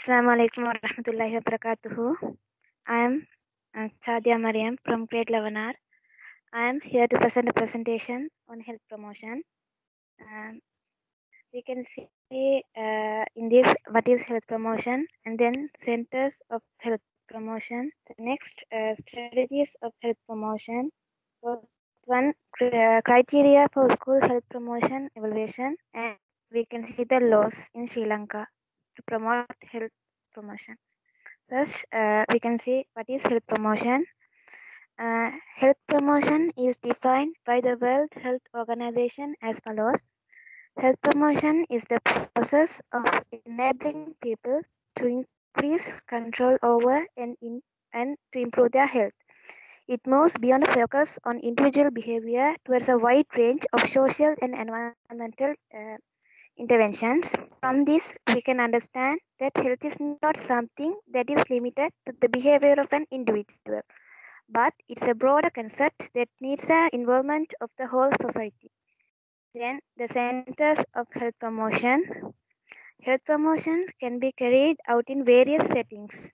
Assalamu alaikum wa rahmatullahi wa barakatuhu. I am uh, Shadhiya Maryam from grade 11R. I am here to present a presentation on health promotion. Um, we can see uh, in this what is health promotion and then centers of health promotion. The next uh, strategies of health promotion. First one uh, criteria for school health promotion evaluation and we can see the laws in Sri Lanka to promote health promotion. First, uh, we can see what is health promotion. Uh, health promotion is defined by the World Health Organization as follows. Health promotion is the process of enabling people to increase control over and, in, and to improve their health. It moves beyond a focus on individual behavior towards a wide range of social and environmental uh, interventions. From this, we can understand that health is not something that is limited to the behavior of an individual, but it's a broader concept that needs the involvement of the whole society. Then, the centers of health promotion. Health promotion can be carried out in various settings.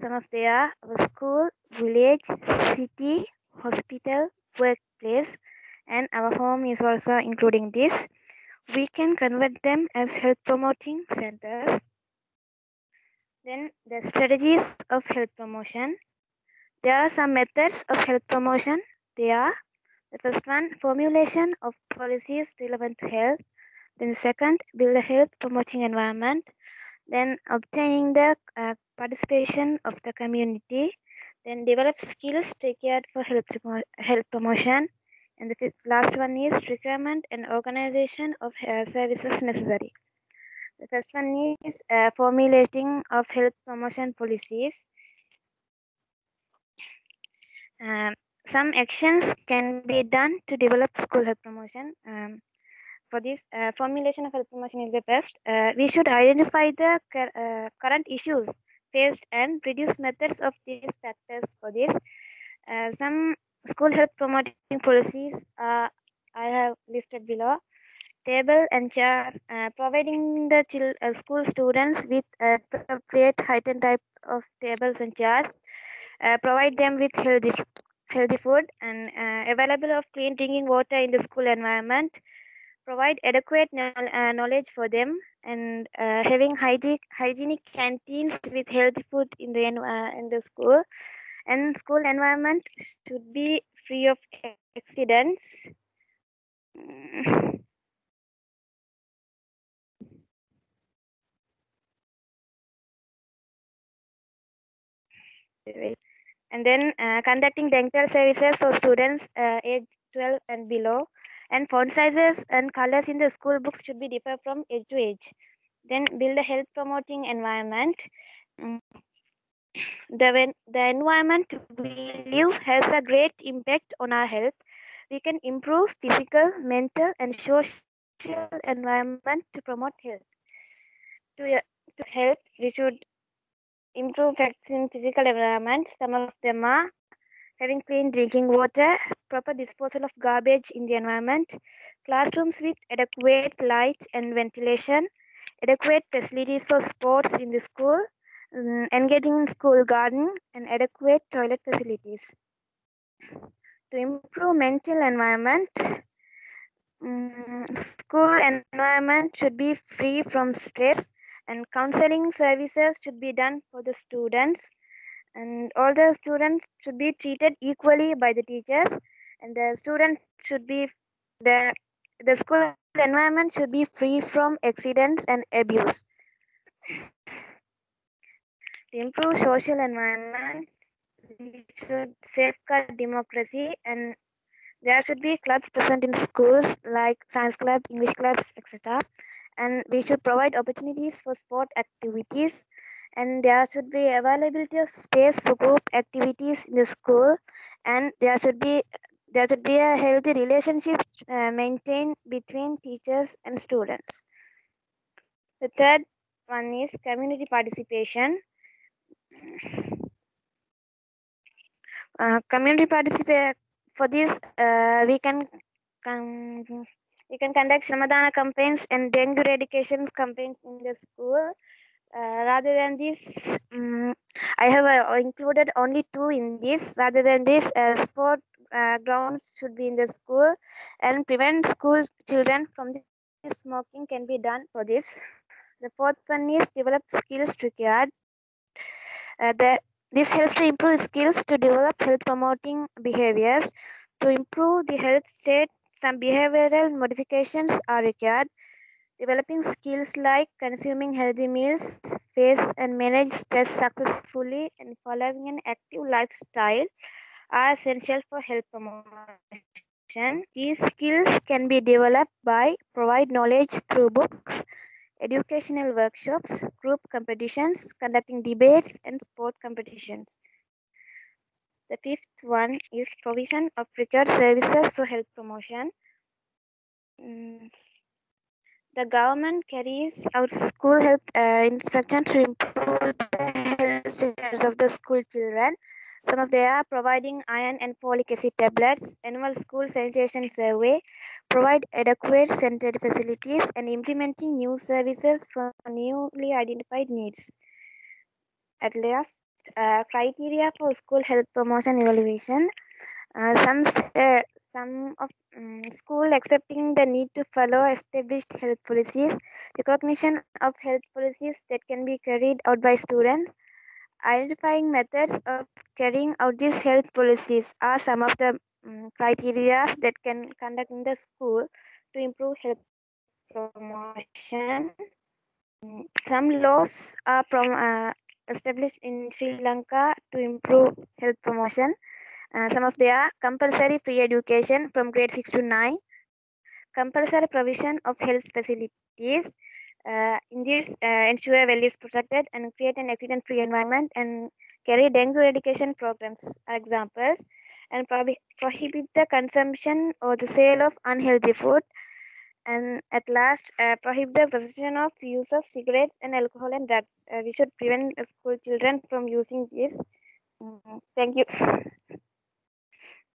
Some of they are our school, village, city, hospital, workplace, and our home is also including this we can convert them as health promoting centers. Then the strategies of health promotion. There are some methods of health promotion. They are the first one, formulation of policies relevant to health. Then second, build a health promoting environment. Then obtaining the uh, participation of the community. Then develop skills required for health, health promotion and the last one is requirement and organization of uh, services necessary. The first one is uh, formulating of health promotion policies. Um, some actions can be done to develop school health promotion. Um, for this uh, formulation of health promotion is the best. Uh, we should identify the uh, current issues faced and reduce methods of these factors for this. Uh, some school health promoting policies uh, I have listed below. Table and chair, uh, providing the uh, school students with appropriate height and type of tables and chairs. Uh, provide them with healthy, healthy food and uh, available of clean drinking water in the school environment. Provide adequate kno- knowledge for them and uh, having hygienic, hygienic canteens with healthy food in the uh, in the school and school environment should be free of accidents. And then uh, conducting dental services for students uh, age 12 and below. And font sizes and colors in the school books should be different from age to age. Then build a health promoting environment. Mm. The, when, the environment we live has a great impact on our health. We can improve physical, mental, and social environment to promote health. To, uh, to help, we should improve facts in physical environment. Some of them are having clean drinking water, proper disposal of garbage in the environment, classrooms with adequate light and ventilation, adequate facilities for sports in the school, engaging in school garden, and adequate toilet facilities. To improve mental environment, school environment should be free from stress and counseling services should be done for the students and all the students should be treated equally by the teachers and the student should be the the school environment should be free from accidents and abuse to improve social environment we should safeguard democracy and there should be clubs present in schools like science club english clubs etc and we should provide opportunities for sport activities and there should be availability of space for group activities in the school and there should be there should be a healthy relationship uh, maintained between teachers and students. The third one is community participation uh, community participate for this uh, we can con- we can conduct Shramadana campaigns and dengue eradication campaigns in the school Uh, rather than this, um, I have uh, included only two in this. Rather than this, uh, sport uh, grounds should be in the school and prevent school children from smoking can be done for this. The fourth one is develop skills required. Uh, the, this helps to improve skills to develop health promoting behaviors. To improve the health state, some behavioral modifications are required. Developing skills like consuming healthy meals, face and manage stress successfully, and following an active lifestyle are essential for health promotion. These skills can be developed by provide knowledge through books, educational workshops, group competitions, conducting debates, and sport competitions. The fifth one is provision of required services for health promotion. Mm, the government carries out school health uh, inspection to improve the health status of the school children. Some of them are providing iron and folic acid tablets, annual school sanitation survey, provide adequate sanitary facilities, and implementing new services for newly identified needs. At last, uh, criteria for school health promotion evaluation. Uh, some uh, some of um, school accepting the need to follow established health policies, recognition of health policies that can be carried out by students, identifying methods of carrying out these health policies are some of the um, criteria that can conduct in the school to improve health promotion. Mm, Some laws are from uh, established in Sri Lanka to improve health promotion. Uh, some of they are compulsory free education from grade 6 to 9, compulsory provision of health facilities. Uh, in this, uh, ensure well is protected and create an accident-free environment and carry dengue eradication programs. Examples and prohi- prohibit the consumption or the sale of unhealthy food. And at last, uh, prohibit the possession of use of cigarettes and alcohol and drugs. Uh, we should prevent school children from using this. Mm, thank you.